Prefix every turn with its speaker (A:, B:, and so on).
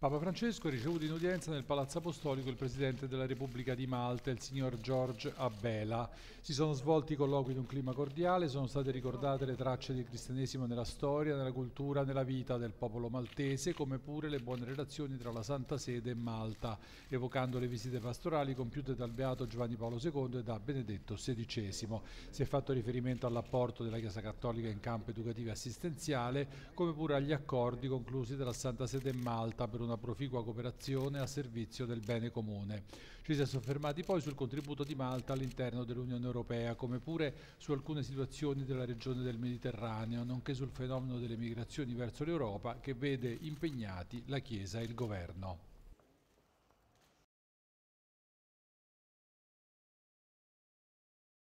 A: Papa Francesco ha ricevuto in udienza nel Palazzo Apostolico il Presidente della Repubblica di Malta, il signor George Abela. Si sono svolti i colloqui in un clima cordiale, sono state ricordate le tracce del cristianesimo nella storia, nella cultura, nella vita del popolo maltese, come pure le buone relazioni tra la Santa Sede e Malta, evocando le visite pastorali compiute dal Beato Giovanni Paolo II e da Benedetto XVI. Si è fatto riferimento all'apporto della Chiesa Cattolica in campo educativo e assistenziale, come pure agli accordi conclusi dalla Santa Sede e Malta per un una proficua cooperazione a servizio del bene comune. Ci si è soffermati poi sul contributo di Malta all'interno dell'Unione Europea, come pure su alcune situazioni della regione del Mediterraneo, nonché sul fenomeno delle migrazioni verso l'Europa che vede impegnati la Chiesa e il Governo.